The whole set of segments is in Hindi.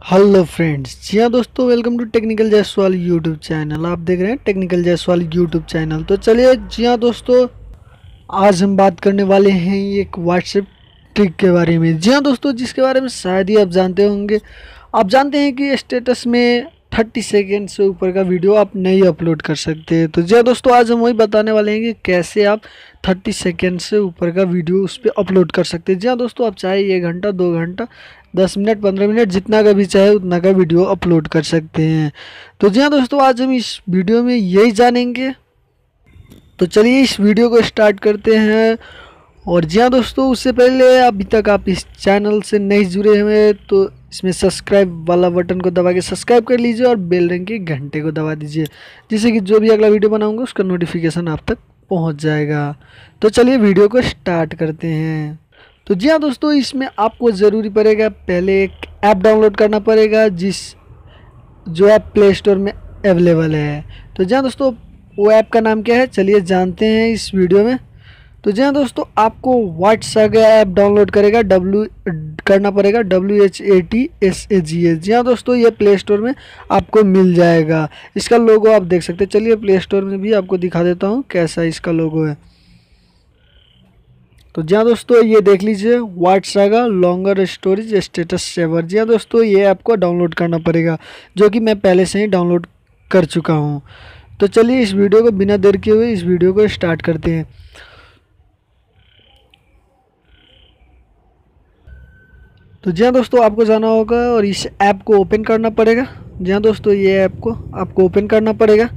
हेलो फ्रेंड्स जी हाँ दोस्तों welcome to technical Jaiswal YouTube channel आप देख रहे हैं टेक्निकल जायसवाल यूट्यूब चैनल तो चलिए, जी हाँ दोस्तों, आज हम बात करने वाले हैं एक व्हाट्सएप ट्रिक के बारे में। जी हाँ दोस्तों, जिसके बारे में शायद ही आप जानते होंगे। आप जानते हैं कि स्टेटस में थर्टी सेकेंड से ऊपर का वीडियो आप नहीं अपलोड कर सकते। तो जी हाँ दोस्तों, आज हम वही बताने वाले हैं कि कैसे आप थर्टी सेकेंड से ऊपर का वीडियो उस पर अपलोड कर सकते हैं। जी हाँ दोस्तों, आप चाहे एक घंटा, दो घंटा दस मिनट, पंद्रह मिनट जितना का भी चाहे उतना का वीडियो अपलोड कर सकते हैं। तो जी हाँ दोस्तों, आज हम इस वीडियो में यही जानेंगे। तो चलिए इस वीडियो को स्टार्ट करते हैं। और जी हाँ दोस्तों, उससे पहले अभी तक आप इस चैनल से नहीं जुड़े हुए तो इसमें सब्सक्राइब वाला बटन को दबा के सब्सक्राइब कर लीजिए और बेल रंग के घंटे को दबा दीजिए, जिससे कि जो भी अगला वीडियो बनाऊँगा, उसका नोटिफिकेशन आप तक पहुँच जाएगा। तो चलिए वीडियो को स्टार्ट करते हैं। तो जी हाँ दोस्तों, इसमें आपको ज़रूरी पड़ेगा पहले एक ऐप डाउनलोड करना पड़ेगा, जिस जो ऐप प्ले स्टोर में अवेलेबल है। तो जी हाँ दोस्तों, वो ऐप का नाम क्या है? चलिए जानते हैं इस वीडियो में। तो जी हाँ दोस्तों, आपको व्हाट्सएप ऐप डाउनलोड करेगा डब्ल्यू करना पड़ेगा W H A T S A G S जी हाँ दोस्तों, ये प्ले स्टोर में आपको मिल जाएगा। इसका लोगो आप देख सकते हैं। चलिए प्ले स्टोर में भी आपको दिखा देता हूँ कैसा इसका लोगो है। तो जी हाँ दोस्तों, ये देख लीजिए व्हाट्सएगा लॉन्गर स्टोरेज स्टेटस सेवर जी हाँ दोस्तों, ये आपको डाउनलोड करना पड़ेगा, जो कि मैं पहले से ही डाउनलोड कर चुका हूँ। तो चलिए इस वीडियो को बिना देर किए हुए इस वीडियो को स्टार्ट करते हैं। तो जी हाँ दोस्तों, आपको जाना होगा और इस ऐप को ओपन करना पड़ेगा। जी हाँ दोस्तों, ये ऐप को आपको ओपन करना पड़ेगा।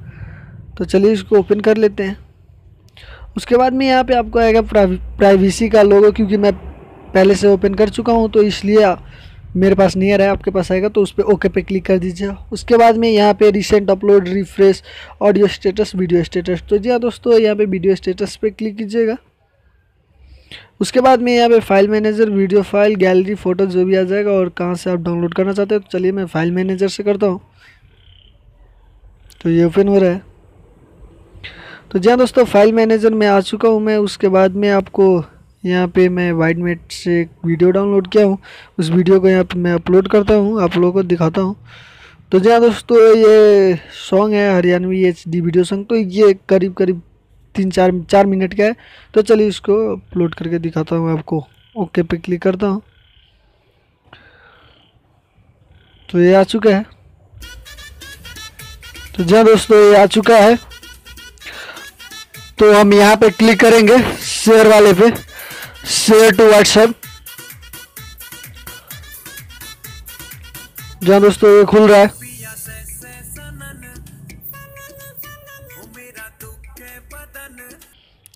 तो चलिए इसको ओपन कर लेते हैं। उसके बाद में यहाँ पे आपको आएगा प्राइवेसी का लोगो क्योंकि मैं पहले से ओपन कर चुका हूँ तो इसलिए मेरे पास रहा है, आपके पास आएगा तो उस पर ओके पे क्लिक कर दीजिए। उसके बाद में यहाँ पे recent upload refresh audio status video status तो जी हाँ दोस्तों, यहाँ पे वीडियो स्टेटस पे क्लिक कीजिएगा। उसके बाद में यहाँ पे file manager video file gallery photo जो भी आ जाएगा और कहाँ से आप डाउनलोड करना चाहते हो तो चलिए मैं फ़ाइल मैनेजर से करता हूँ। तो ये ओपन हो रहा है। तो जहाँ दोस्तों फ़ाइल मैनेजर में आ चुका हूँ। मैं उसके बाद में आपको यहाँ पे मैं वाइट मेट से एक वीडियो डाउनलोड किया हूँ। उस वीडियो को यहाँ पे मैं अपलोड करता हूँ, आप लोगों को दिखाता हूँ। तो जहाँ दोस्तों, ये सॉन्ग है Haryanvi H D video song तो ये करीब करीब तीन चार चार मिनट का है। तो चलिए इसको अपलोड करके दिखाता हूँ आपको। ओके पे क्लिक करता हूँ। तो ये आ चुका है। तो जहाँ दोस्तों, ये आ चुका है। तो हम यहाँ पे क्लिक करेंगे शेयर वाले पे शेयर टू व्हाट्सएप जहाँ दोस्तों ये खुल रहा है।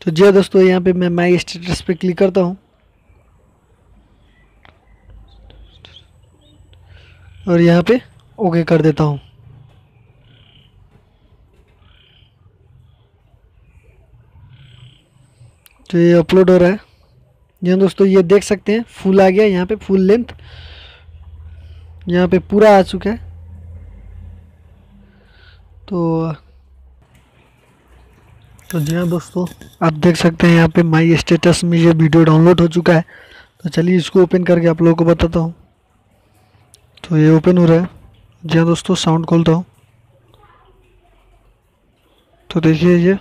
तो जी हाँ दोस्तों, यहाँ पे मैं माई स्टेटस पे क्लिक करता हूँ। और यहाँ पे ओके कर देता हूँ। तो ये अपलोड हो रहा है। यहाँ दोस्तों ये देख सकते हैं फुल आ गया, यहाँ पे फुल लेंथ यहाँ पे पूरा आ चुका है। तो तो जी हाँ दोस्तों, आप देख सकते हैं यहाँ पे माई स्टेटस में ये वीडियो डाउनलोड हो चुका है। तो चलिए इसको ओपन करके आप लोगों को बताता हूँ। तो ये ओपन हो रहा है। जी हाँ दोस्तों साउंड खोलता हूँ। तो देखिए ये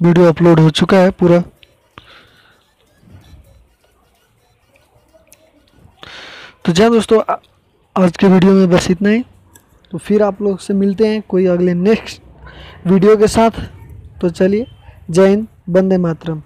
वीडियो अपलोड हो चुका है पूरा। तो जय दोस्तों आज के वीडियो में बस इतना ही। तो फिर आप लोग से मिलते हैं कोई अगले नेक्स्ट वीडियो के साथ। तो चलिए, जय हिंद बंदे मातरम।